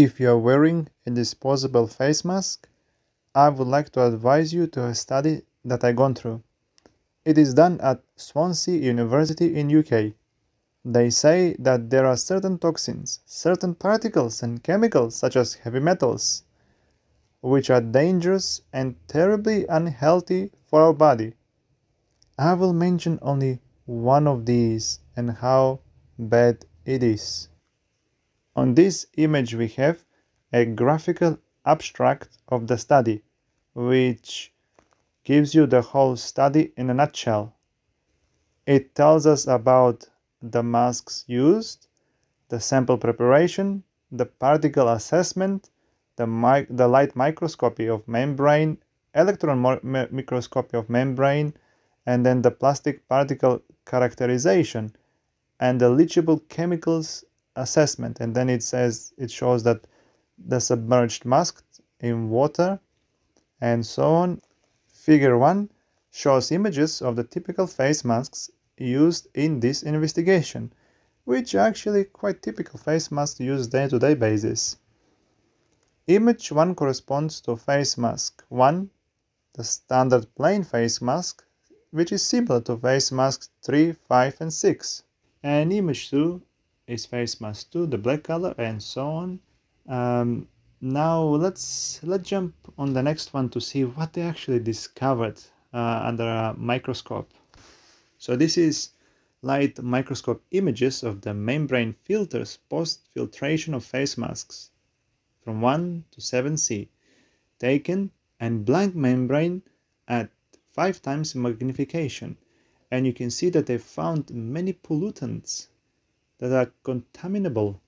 If you are wearing a disposable face mask, I would like to advise you to a study that I gone through. It is done at Swansea University in UK. They say that there are certain toxins, certain particles and chemicals such as heavy metals, which are dangerous and terribly unhealthy for our body. I will mention only one of these and how bad it is. On this image we have a graphical abstract of the study, which gives you the whole study in a nutshell. It tells us about the masks used, the sample preparation, the particle assessment, the, the light microscopy of membrane, electron microscopy of membrane, and then the plastic particle characterization and the leachable chemicals assessment and then it says it shows that the submerged mask in water and so on. Figure 1 shows images of the typical face masks used in this investigation which are actually quite typical face masks used day-to-day -day basis. Image 1 corresponds to face mask 1 the standard plain face mask which is similar to face masks 3 5 and 6 and image 2 is face mask 2 the black color and so on. Um, now let's let's jump on the next one to see what they actually discovered uh, under a microscope. So this is light microscope images of the membrane filters post filtration of face masks from 1 to 7c taken and blank membrane at 5 times magnification. And you can see that they found many pollutants that are contaminable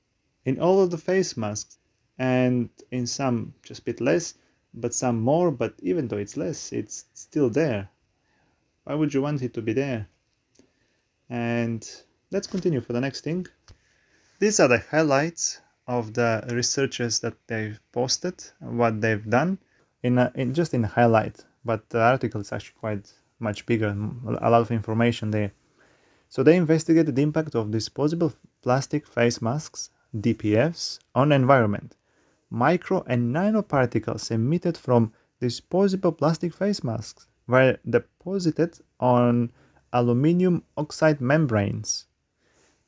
in all of the face masks and in some just a bit less but some more but even though it's less it's still there. Why would you want it to be there? And let's continue for the next thing. These are the highlights of the researchers that they've posted what they've done in, a, in just in a highlight but the article is actually quite much bigger a lot of information there so they investigated the impact of disposable plastic face masks, DPFs, on environment. Micro and nanoparticles emitted from disposable plastic face masks were deposited on aluminum oxide membranes.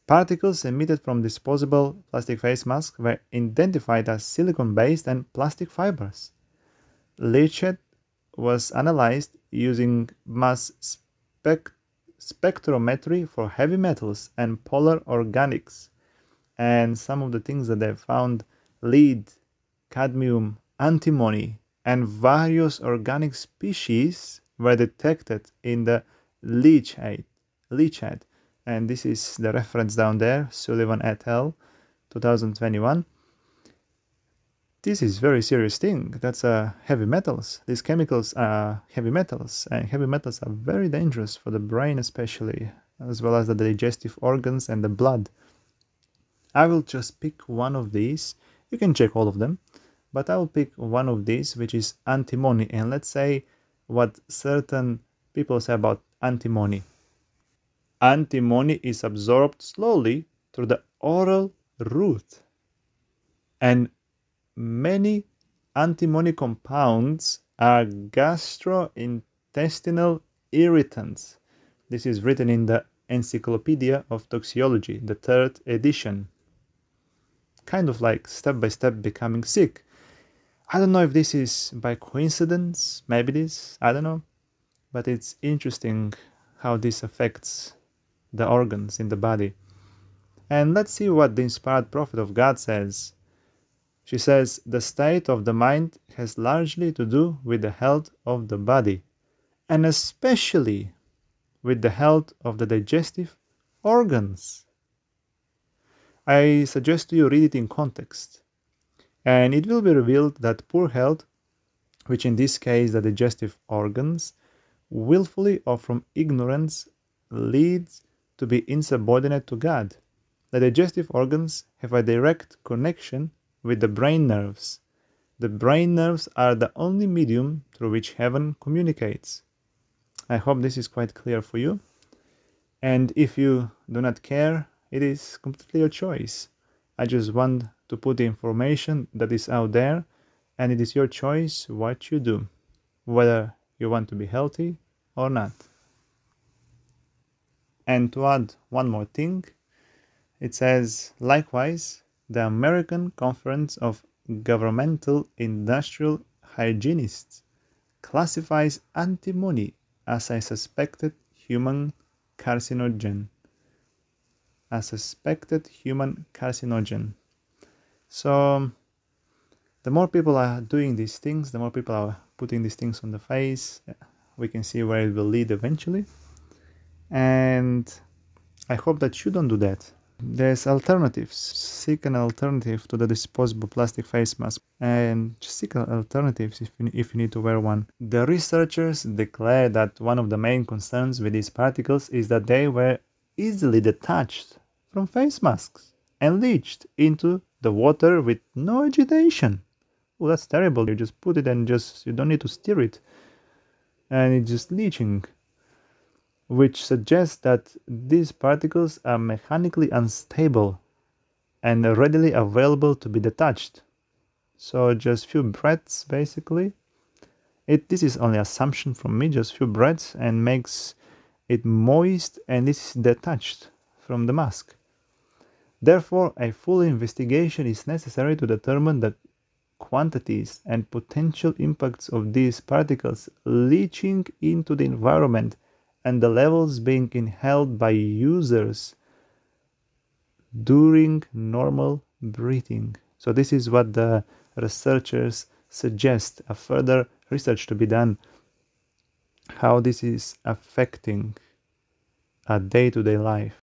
Particles emitted from disposable plastic face masks were identified as silicon-based and plastic fibers. Leachate was analyzed using mass spectrometry spectrometry for heavy metals and polar organics. And some of the things that they found lead, cadmium, antimony, and various organic species were detected in the leachate. leachate. And this is the reference down there, Sullivan et al., 2021 this is very serious thing. That's uh, heavy metals. These chemicals are heavy metals, and heavy metals are very dangerous for the brain, especially, as well as the digestive organs and the blood. I will just pick one of these. You can check all of them, but I will pick one of these, which is antimony. And let's say what certain people say about antimony. Antimony is absorbed slowly through the oral route. And Many antimony compounds are gastrointestinal irritants. This is written in the Encyclopedia of Toxicology, the third edition. Kind of like step by step becoming sick. I don't know if this is by coincidence, maybe this, I don't know. But it's interesting how this affects the organs in the body. And let's see what the inspired prophet of God says she says the state of the mind has largely to do with the health of the body, and especially with the health of the digestive organs. I suggest you read it in context, and it will be revealed that poor health, which in this case the digestive organs, willfully or from ignorance leads to be insubordinate to God. The digestive organs have a direct connection with the brain nerves. The brain nerves are the only medium through which heaven communicates. I hope this is quite clear for you. And if you do not care, it is completely your choice. I just want to put the information that is out there and it is your choice what you do, whether you want to be healthy or not. And to add one more thing, it says likewise, the American Conference of Governmental Industrial Hygienists classifies antimony as a suspected human carcinogen. A suspected human carcinogen. So, the more people are doing these things, the more people are putting these things on the face, we can see where it will lead eventually. And I hope that you don't do that. There's alternatives. Seek an alternative to the disposable plastic face mask and seek alternatives if you, if you need to wear one. The researchers declare that one of the main concerns with these particles is that they were easily detached from face masks and leached into the water with no agitation. Oh, that's terrible. You just put it and just, you don't need to stir it. And it's just leaching which suggests that these particles are mechanically unstable and readily available to be detached. So just few breaths basically. It this is only assumption from me, just few breaths and makes it moist and it's detached from the mask. Therefore, a full investigation is necessary to determine the quantities and potential impacts of these particles leaching into the environment and the levels being inhaled by users during normal breathing. So this is what the researchers suggest a further research to be done how this is affecting a day-to-day -day life